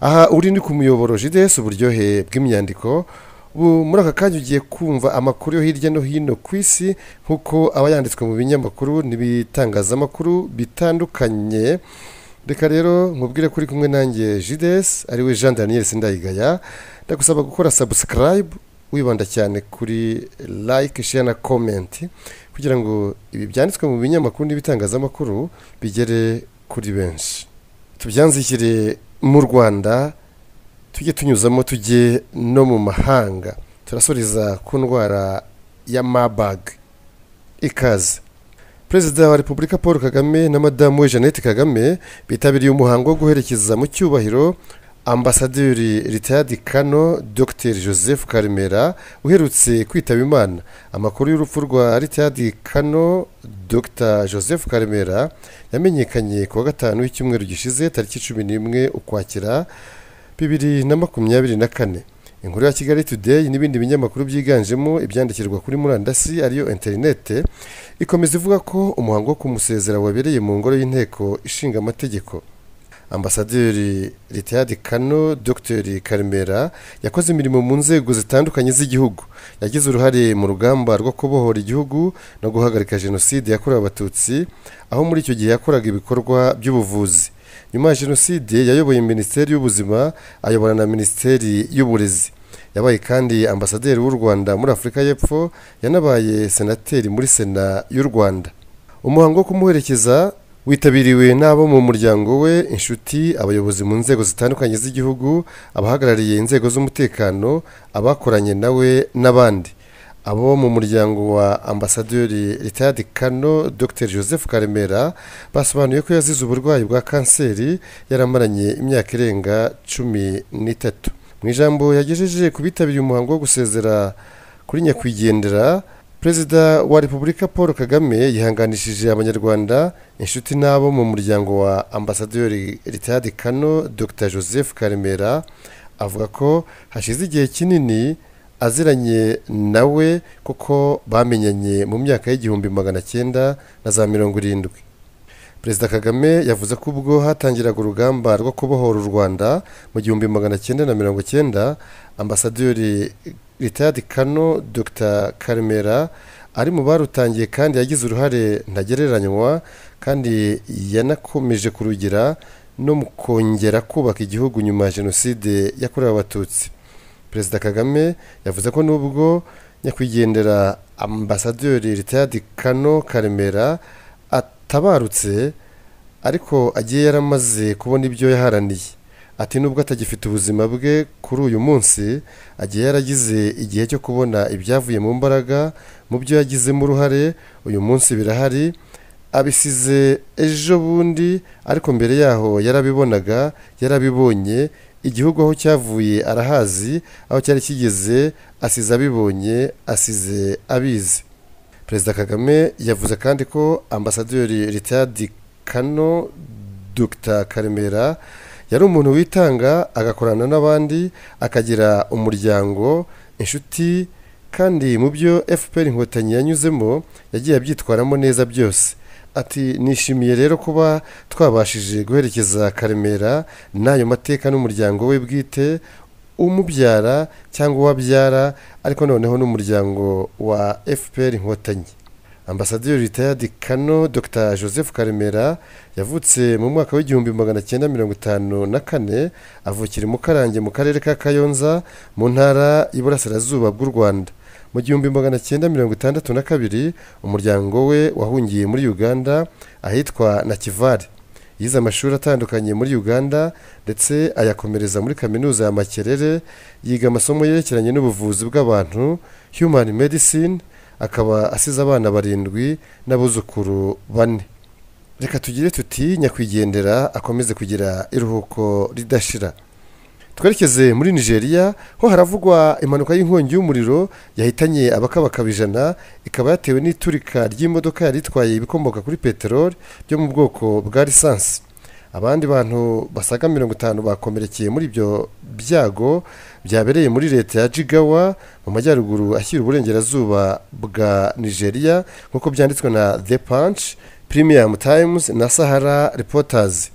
aha uri ni ku muyoboro jidesi uburyohe bw'imyandiko. Muri aka kanya ugiye kumva amakuru yo hirya no hino ku isi nk'uko aba yanditswe mu binyamakuru n'ibitangazamakuru bitandukanye. Reka rero nkubwire ko uri kumwe nanjye jidesi ari we jean daniel sindayigaya. Ndagusaba gukora sabusikarayibu wibanda cyane kuri like share na comment kugira ngo ibi byanditswe mu binyamakuru n'ibitangazamakuru bigere kuri benshi. Tubyanzikire mu rwanda tujye tunyuzamo tujye no mu mahanga. Turasoreza ku ndwara ya mabag ikaze. Perezida wa repubulika paul kagame na madamu we jeannette kagame bitabiriye umuhango wo guherekeza mu cyubahiro ambasaderi ritayadi kano dr. Joseph karemera uherutse kwitaba imana. Amakuru y'urupfu rwa ritayadi kano dr. Joseph karemera yamenyekanye ku wa gatanu w'icyumweru gishize tariki cumi n'imwe ukwakira bibiri na makumyabiri na kane. Inkuru ya kigali today n'ibindi binyamakuru byiganjemo ibyandikirwa kuri murandasi ariyo interinete ikomeza ivuga ko umuhango wo kumusezera wabereye mu ngoro y'inteko ishinga amategeko. Ambasaderi ritayadi kano dr. Karemera yakoze imirimo mu nzego zitandukanye z'igihugu. Yagize uruhare mu rugamba rwo kubohora igihugu no guhagarika jenoside yakorewe abatutsi aho muri icyo gihe yakoraga ibikorwa by'ubuvuzi. Nyuma ya jenoside yayoboye minisiteri y'ubuzima ayobora na minisiteri y'uburezi. Yabaye kandi ambasaderi w'u rwanda muri afurika y'epfo yanabaye senateri muri sena y'u rwanda. Umuhango wo kumuherekeza witabiriwe n'abo mu muryango we inshuti abayobozi mu nzego zitandukanye z'igihugu abahagarariye inzego z'umutekano abakoranye nawe n'abandi. Abo mu muryango wa ambasaderi ritayadi kano dr joseph karemera basobanuye ko yazize uburwayi bwa kanseri yaramaranye imyaka irenga cumi n'itatu. Mu ijambo yagejeje ku bitabiriye umuhango wo gusezera kuri nyakwigendera perezida wa repubulika paul kagame yihanganishije abanyarwanda inshuti n'abo mu muryango wa ambasaderi ritayadi kano dr. Joseph karemera avuga ko hashize igihe kinini aziranye nawe kuko bamenyanye mu myaka y'igihumbi magana cyenda na za mirongo irindwi. Perezida kagame yavuze ko ubwo hatangiraga urugamba rwo kubohora u rwanda mu gihumbi magana cyenda na mirongo cyenda ambasaderi ritayadi kano dr. Karemera ari mu barutangiye kandi yagize uruhare ntagereranywa kandi yanakomeje kurugira no mu kongera kubaka igihugu nyuma ya jenoside yakorewe abatutsi. Perezida kagame yavuze ko nubwo nyakwigendera ambasaderi ritayadi kano karemera atabarutse ariko agiye yaramaze kubona ibyo yaharaniye. Ati nubwo atagifite ubuzima bwe kuri uyu munsi agiye yaragize igihe cyo kubona ibyavuye mu mbaraga mu byo yagizemo uruhare uyu munsi birahari. Abisize ejo bundi ariko mbere yaho yarabibonaga yarabibonye. Igihugu aho cyavuye arahazi aho cyari kigeze asize abibonye asize abizi. Perezida kagame yavuze kandi ko ambasaderi ritayadi kano dr. Karemera yari umuntu witanga agakorana n'abandi akagira umuryango inshuti kandi mu byo fpr inkotanyi yanyuzemo yagiye abyitwaramo neza byose. Ati nishimiye rero kuba twabashije guherekeza karemera n'ayo mateka n'umuryango we bwite umubyara cyangwa uwabyara ariko noneho n'umuryango wa fpr inkotanyi. Ambasaderi ritayadi kano dr. Joseph karemera yavutse mu mwaka w'igihumbi magana cyenda mirongo itanu na kane avukira i mukarange mu karere ka kayonza mu ntara y'iburasirazuba bw'u rwanda. Mu gihumbi magana cyenda mirongo itandatu na kabiri umuryango we wahungiye muri uganda ahitwa na kivari yize amashuri atandukanye muri uganda ndetse ayakomereza muri kaminuza ya makerere yiga amasomo yerekeranye n'ubuvuzi bw'abantu human medicine akaba asize abana barindwi n'abuzukuru bane. Reka tugire tuti nyakwigendera akomeze kugira iruhuko ridashira. Twerekeze muri nigeria ho haravugwa impanuka y'inkongi y'umuriro yahitanye abakabakaba ijana ikaba yatewe n'iturika ry'imodoka yari itwaye ibikomoka kuri peteroli byo mu bwoko bwa lisansi. Abandi bantu basaga mirongo itanu bakomerekeye muri ibyo byago byabereye muri leta ya jigawa mu majyaruguru ashyira uburengerazuba bwa nigeria nk'uko byanditswe na the punch premium times na sahara reporters.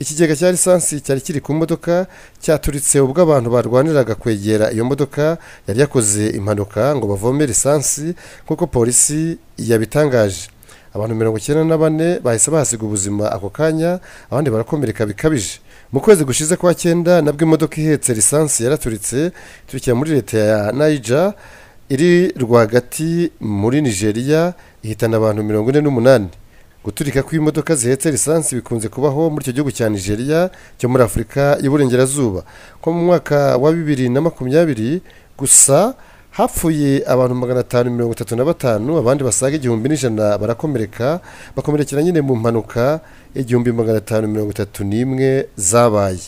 Ikigega cya lisansi cyari kiri ku modoka cyaturitse ubwo abantu barwaniraga kwegera iyo modoka yari yakoze impanuka ngo bavome lisansi nk'uko polisi yabitangaje. Abantu mirongo icyenda na bane bahise bahasiga ubuzima ako kanya abandi barakomereka bikabije. Mu kwezi gushize kwa cyenda nabwo imodoka ihetse lisansi yaraturitse iturikira muri leta ya nayija iri rwagati muri nigeria ihitana abantu mirongo ine n'umunani. Guturika kw'imodoka zihetse lisansi bikunze kubaho muri icyo gihugu cya nigeria cyo muri afurika y'uburengerazuba ko mu mwaka wa bibiri na makumyabiri gusa hapfuye abantu magana atanu mirongo itatu na batanu abandi basaga igihumbi n'ijana barakomereka bakomerekera nyine mu mpanuka igihumbi magana atanu mirongo itatu n'imwe zabaye.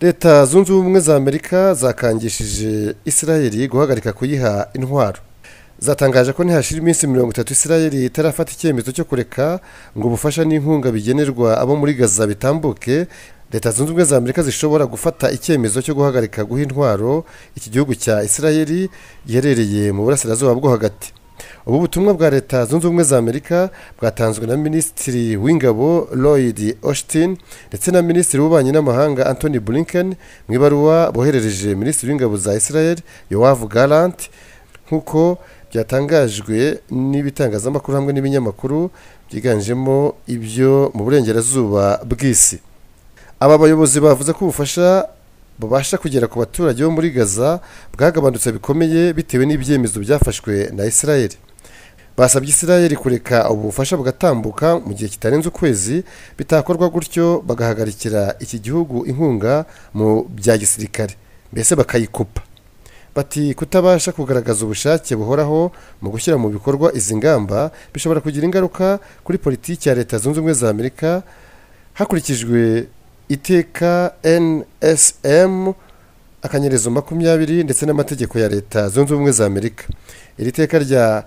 Leta zunze ubumwe za amerika zakangishije israel guhagarika kuyiha intwaro. Zatangaje ko ntihashira iminsi mirongo itatu israel itarafata icyemezo cyo kureka ngo ubufasha n'inkunga bigenerwa abo muri gaza bitambuke leta zunze ubumwe za amerika zishobora gufata icyemezo cyo guhagarika guha intwaro iki gihugu cya israel giherereye mu burasirazuba bwo hagati. Ubu butumwa bwa leta zunze ubumwe za amerika bwatanzwe na minisitiri w'ingabo lloyd austin ndetse na minisitiri w'ububanyi n'amahanga anthony blinken mu ibaruwa boherereje minisitiri w'ingabo za israel yowav galant nk'uko byatangajwe n'ibitangazamakuru hamwe n'ibinyamakuru byiganjemo ibyo mu burengerazuba bw'isi. Aba bayobozi bavuze ko ubufasha bubasha kugera ku baturage bo muri gaza bwagabanutse bikomeye bitewe n'ibyemezo byafashwe na israel basabye israel kureka ubu bufasha bugatambuka mu gihe kitarenze ukwezi bitakorwa gutyo bagahagarikira iki gihugu inkunga mu bya gisirikare. Mbese bakayikupa bati kutabasha kugaragaza ubushake buhoraho mu gushyira mu bikorwa izi ngamba bishobora kugira ingaruka kuri politiki ya leta zunze ubumwe za amerika hakurikijwe iteka nsm akanyerezo makumyabiri ndetse n'amategeko ya leta zunze ubumwe za amerika. Iri teka rya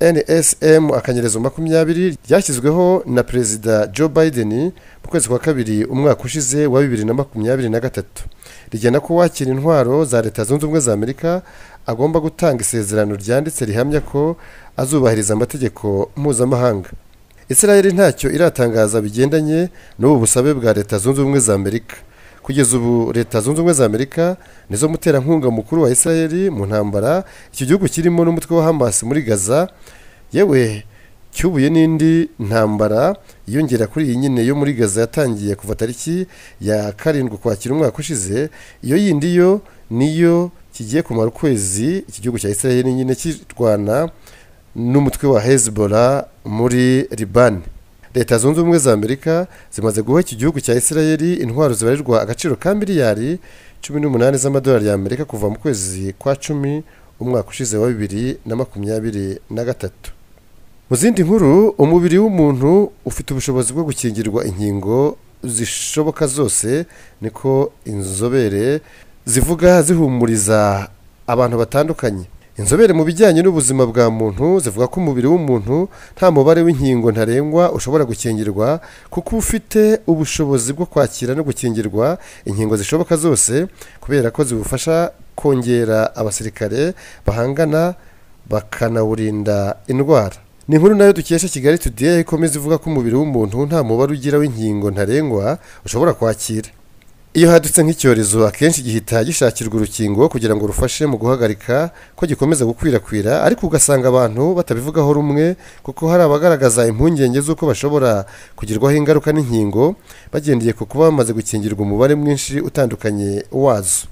nsm akanyerezo makumyabiri ryashyizweho na perezida joe biden mu kwezi kwa kabiri umwaka ushize wa bibiri na makumyabiri na gatatu. Rigena ko wakira intwaro za leta zunze ubumwe za amerika agomba gutanga isezerano ryanditse rihamya ko azubahiriza amategeko mpuzamahanga. Israel ntacyo iratangaza bigendanye n'ubu busabe bwa leta zunze ubumwe za amerika. Kugeza ubu leta zunze ubumwe za amerika nizo muterankunga mukuru wa israel mu ntambara iki gihugu kirimo n'umutwe wa hamas muri gaza. Yewe cyubuye n'indi ntambara yiyongera kuri iyi nyine yo muri gaza yatangiye kuva tariki ya karindwi ukwakira umwaka ushize iyo yindi yo niyo kigiye kumara ukwezi iki gihugu cya israel nyine kirwana n'umutwe wa hezbollah muri libani leta zunze ubumwe za amerika zimaze guha iki gihugu cya israel intwaro zibarirwa agaciro ka miliyari cumi n'umunani z'amadolari y'amerika kuva mu kwezi kwa cumi umwaka ushize wa bibiri na makumyabiri na gatatu. Mu zindi nkuru umubiri w'umuntu ufite ubushobozi bwo gukingirwa inkingo zishoboka zose niko inzobere zivuga zihumuriza abantu batandukanye. Inzobere mu bijyanye n'ubuzima bwa muntu zivuga ko umubiri w'umuntu nta mubare w'inkingo ntarengwa ushobora gukingirwa kuko uba ufite ubushobozi bwo kwakira no gukingirwa inkingo zishoboka zose kubera ko ziwufasha kongera abasirikare bahangana bakanawurinda indwara. Ni inkuru na yo dukesha kigali today ikomeza ivuga ko umubiri w'umuntu nta mubare ugira w'inkingo ntarengwa ushobora kwakira. Iyo hadutse nk'icyorezo akenshi gihita gishakirwa urukingo kugira ngo rufashe mu guhagarika ko gikomeza gukwirakwira ariko ugasanga abantu batabivugaho rumwe kuko hari abagaragaza impungenge z'uko bashobora kugirwaho ingaruka n'inkingo bagendeye ku kuba bamaze gukingirwa umubare mwinshi utandukanye wazo.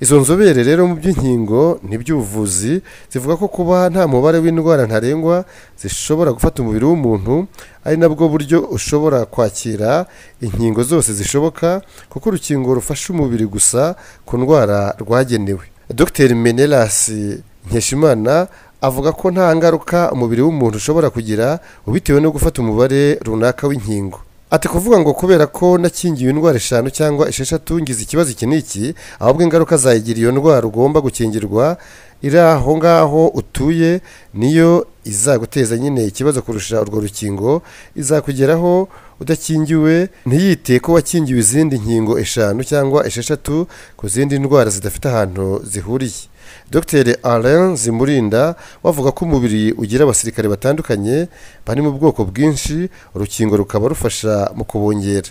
Izo nzobere rero mu by'inkingo n'iby'ubuvuzi zivuga ko kuba nta mubare w'indwara ntarengwa zishobora gufata umubiri w'umuntu ari nabwo buryo ushobora kwakira inkingo zose zishoboka kuko urukingo rufasha umubiri gusa ku ndwara rwagenewe. Dr menelas nkeshimana avuga ko nta ngaruka umubiri w'umuntu ushobora kugira bitewe no gufata umubare runaka w'inkingo. Ati kuvuga ngo kubera ko nakingiwe indwara eshanu cyangwa esheshatu ngize ikibazo iki n'iki ahubwo ingaruka zayigira iyo ndwara ugomba gukingirwa iri aho ngaho utuye niyo izaguteza nyine ikibazo kurusha urwo rukingo izakugeraho udakingiwe ntiyite ko wakingiwe izindi nkingo eshanu cyangwa esheshatu ku zindi ndwara zidafite ahantu zihuriye. Dr. Alain zimurinda bavuga ko umubiri ugira abasirikare batandukanye bari mu bwoko bwinshi urukingo rukaba rufasha mu kubongera.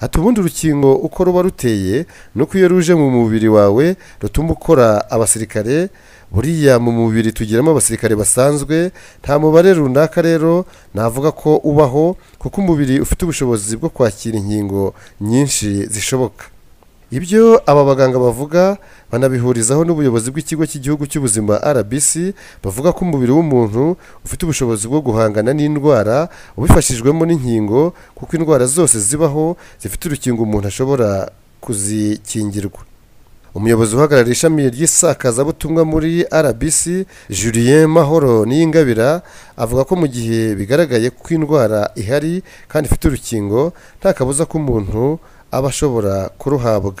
Ati ubundi urukingo uko ruba ruteye ni uko iyo ruje mu mubiri wawe rutuma ukora abasirikare buriya mu mubiri tugiramo abasirikare basanzwe nta mubare runaka rero navuga ko ubaho kuko umubiri ufite ubushobozi bwo kwakira inkingo nyinshi zishoboka. Ibyo aba baganga bavuga banabihurizaho n'ubuyobozi bw'ikigo cy'igihugu cy'ubuzima rbc bavuga ko umubiri w'umuntu ufite ubushobozi bwo guhangana n'indwara ubifashijwemo n'inkingo kuko indwara zose zibaho zifite urukingo umuntu ashobora kuzikingirwa. Umuyobozi uhagarariye ishami ry'isakazabutumwa muri rbc julien mahoro niyingabira avuga ko mu gihe bigaragaye ko indwara ihari kandi ifite urukingo nta kabuza ko umuntu aba ashobora kuruhabwa.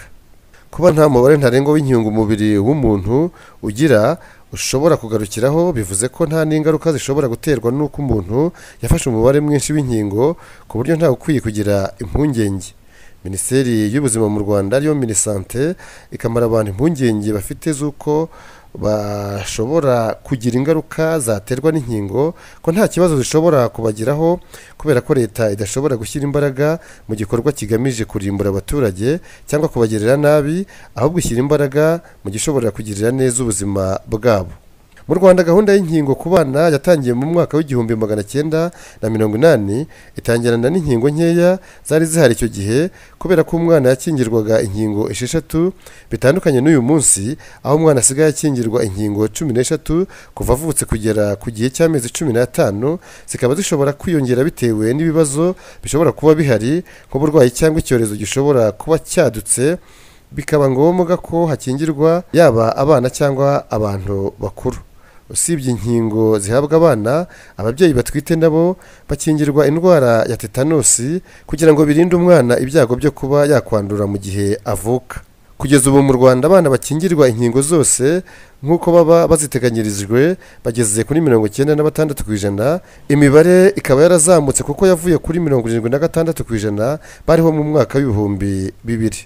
Kuba nta mubare ntarengwa w'inkingo umubiri w'umuntu ugira ushobora kugarukiraho bivuze ko nta n'ingaruka zishobora guterwa n'uko umuntu yafashe umubare mwinshi w'inkingo ku buryo ntawe ukwiye kugira impungenge. Minisiteri y'ubuzima mu rwanda ariyo minisante ikamara abantu impungenge bafite z'uko bashobora kugira ingaruka zaterwa n'inkingo ko nta kibazo zishobora kubagiraho kubera ko leta idashobora gushyira imbaraga mu gikorwa kigamije kurimbura abaturage cyangwa kubagirira nabi ahubwo ishyira imbaraga mu gishobora kugirira neza ubuzima bwabo. Mu rwanda gahunda y'inkingo ku bana yatangiye mu mwaka w'igihumbi magana cyenda na mirongo inani itangirana n'inkingo nkeya zari zihari icyo gihe kubera ko umwana yakingirwaga inkingo esheshatu bitandukanye n'uyu munsi aho umwana asigaye akingirwa inkingo cumi n'eshatu kuva avutse kugera ku gihe cy'amezi cumi n'atanu zikaba zishobora kwiyongera bitewe n'ibibazo bishobora kuba bihari nk'uburwayi cyangwa icyorezo gishobora kuba cyadutse bikaba ngombwa ko hakingirwa yaba abana cyangwa abantu bakuru. Usibye inkingo zihabwa abana ababyeyi batwite nabo bakingirwa indwara ya tetanusi kugira ngo birinde umwana ibyago byo kuba yakwandura mu gihe avuka. Kugeza ubu mu rwanda abana bakingirwa inkingo zose nk'uko baba baziteganyirijwe bageze kuri mirongo icyenda na batandatu ku ijana imibare ikaba yarazamutse kuko yavuye kuri mirongo irindwi na gatandatu ku ijana bariho mu mwaka w'ibihumbi bibiri.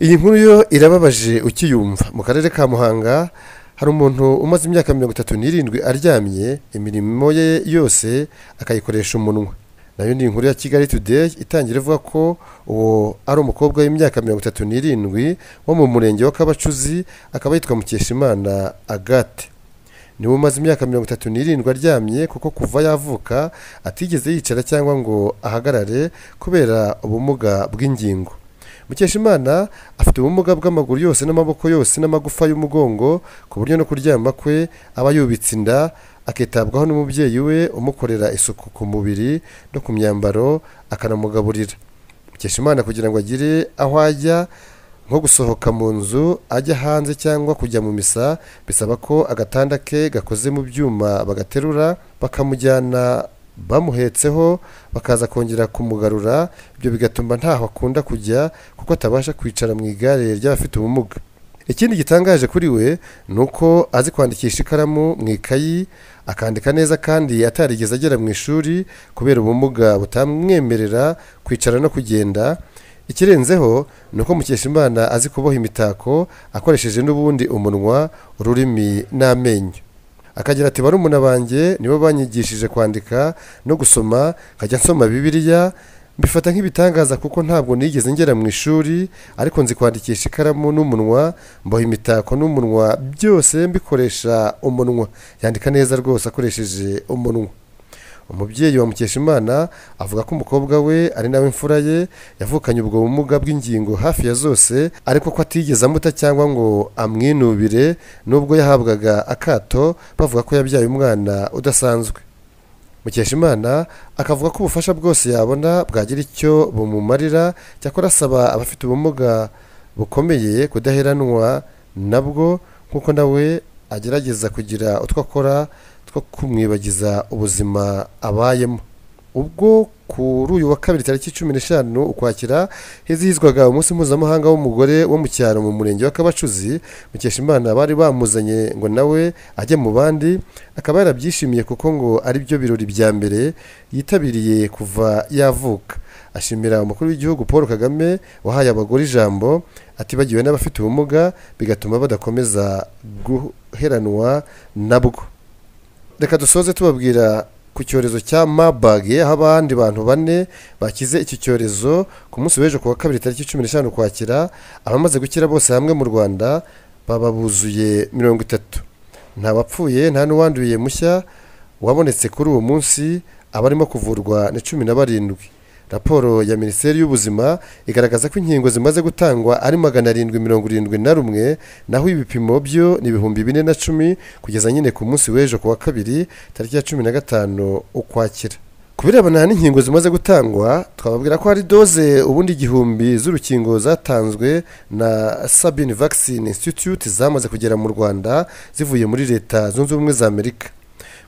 Iyi nkuru yo irababaje ukiyumva. Mu karere ka muhanga hari umuntu umaze imyaka mirongo itatu n'irindwi aryamye imirimo ye yose akayikoresha umunwa. Nayo ni inkuru ya kigali today itangira ivuga ko uwo ari umukobwa w'imyaka mirongo itatu n'irindwi wo mu murenge wa kabacuzi akaba yitwa mukeshimana agate ni we umaze imyaka mirongo itatu n'irindwi aryamye kuko kuva yavuka atigeze yicara cyangwa ngo ahagarare kubera ubumuga bw'ingingo. Mukeshimana afite ubumuga bw'amaguru yose n'amaboko yose n'amagufa y'umugongo ku buryo no kuryama kwe aba yubitse inda akitabwaho n'umubyeyi we umukorera isuku ku mubiri no ku myambaro akanamugaburira. Mukeshimana kugira ngo agire aho ajya nko gusohoka mu nzu ajya hanze cyangwa kujya mu misa bisaba ko agatanda ke gakoze mu byuma bagaterura bakamujyana bamuhetseho bakaza kongera kumugarura ibyo bigatuma ntaho akunda kujya kuko atabasha kwicara mu igare ry'abafite ubumuga. Ikindi gitangaje kuri we ni uko azi kwandikisha ikaramu mu ikayi akandika neza kandi atarigeze agera mu ishuri kubera ubumuga butamwemerera kwicara no kugenda. Ikirenzeho ni uko mukeshimana azi kuboha imitako akoresheje n'ubundi umunwa ururimi n'amenyo. Akagira ati barumuna banjye nibo banyigishije kwandika no gusoma nkajya nsoma bibiliya mbifata nk'ibitangaza kuko ntabwo nigeze ngera mu ishuri ariko nzi kwandikisha ikaramu n'umunwa mboha imitako n'umunwa byose mbikoresha umunwa. Yandika neza rwose akoresheje umunwa. Umubyeyi wa mukeshimana avuga ko umukobwa we ari nawe imfura ye yavukanye ubwo bumuga bw'ingingo hafi ya zose ariko ko atigeze amuta cyangwa ngo amwinubire nubwo yahabwaga akato bavuga ko yabyaye umwana udasanzwe. Mukeshimana akavuga ko ubufasha bwose yabona bwagira icyo bumumarira cyakora asaba abafite ubumuga bukomeye kudaheranwa nabwo nk'uko nawe agerageza kugira utwo akora two kumwibagiza ubuzima abayemo. Ubwo kuri uyu wa kabiri tariki cumi n'eshanu ukwakira hizihizwaga umunsi mpuzamahanga w'umugore wo mu cyaro mu murenge wa kabacuzi. Mukeshimana bari bamuzanye ngo nawe ajye mu bandi akaba yarabyishimiye kuko ngo ari byo birori bya mbere yitabiriye kuva yavuka. Ashimira umukuru w'igihugu paul kagame wahaye abagore ijambo atibagiwe n'abafite ubumuga bigatuma badakomeza guheranwa nabwo. Reka dusoze tubabwira ku cyorezo cya Marburg aho abandi bantu bane bakize iki cyorezo ku munsi w'ejo ku wa kabiri tariki cumi n'eshanu ukwakira abamaze gukira bose hamwe mu rwanda baba buzuye mirongo itatu. Nta wapfuye nta n'uwanduye mushya wabonetse kuri uwo munsi abarimo kuvurwa ni cumi na barindwi. Raporo ya minisiteri y'ubuzima igaragaza ko inkingo zimaze gutangwa ari magana arindwi mirongo irindwi na rumwe naho ibipimo byo ni ibihumbi bine na cumi kugeza nyine ku munsi w'ejo ku wa kabiri tariki ya cumi na gatanu ukwakira. Ku birebana n'inkingo zimaze gutangwa twababwira ko hari doze ubundi igihumbi z'urukingo zatanzwe na sabine vaccine institute zamaze kugera mu rwanda zivuye muri leta zunze ubumwe za amerika.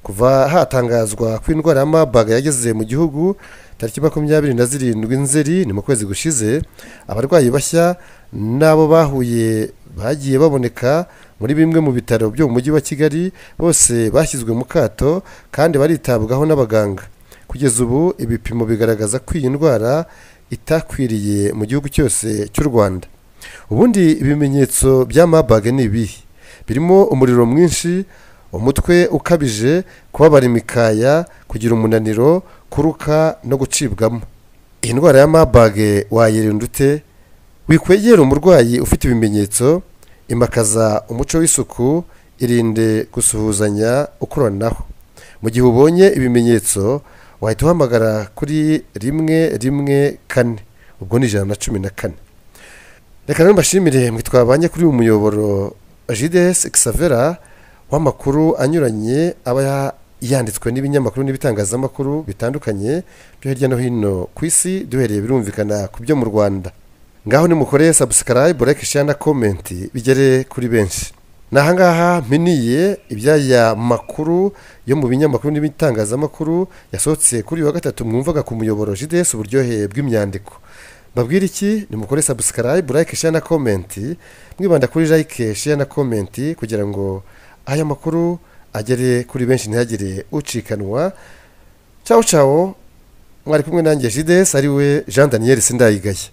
Kuva hatangazwa ko indwara ya mabaga yageze mu gihugu tariki makumyabiri na zirindwi nzeri ni mu kwezi gushize abarwayi bashya n'abo bahuye bagiye baboneka muri bimwe mu bitaro byo mu mujyi wa kigali bose bashyizwe mu kato kandi baritabwaho n'abaganga. Kugeza ubu ibipimo bigaragaza ko iyi ndwara itakwiriye mu gihugu cyose cy'u rwanda. Ubundi ibimenyetso bya mabaga ni ibihe? Birimo umuriro mwinshi umutwe ukabije kubabara imikaya kugira umunaniro kuruka no gucibwamo. Iyi ndwara ya mabage wayirinda ute wikwegera umurwayi ufite ibimenyetso imakaza umuco w'isuku irinde gusuhuzanya ukoranaho mu gihe ubonye ibimenyetso wahita uhamagara kuri rimwe rimwe kane. Ubwo ni ijana na cumi na kane. Reka mbashimire mwe kuri uyu muyoboro jides xavera w'amakuru anyuranye aba yanditswe n'ibinyamakuru n'ibitangazamakuru bitandukanye byo hirya no hino ku isi duhereye birumvikana ku byo mu rwanda. Ngaho nimukoreye sabusikarayibu like share na komenti bigere kuri benshi. Ni ahangaha mpiniye iby'aya makuru yo mu binyamakuru n'ibitangazamakuru yasohotse kuri uyu wa gatatu mwumvaga ku muyoboro jides uburyohe bw'imyandiko. Babwira iki? Nimukore sabusikarayibu like share na komenti mwibanda kuri like share na komenti kugira ngo aya makuru agere kuri benshi ntihagire ucikanwa. Cyawo cyawo mwari kumwe nanjye jides ari we jean daniel sindayigaye.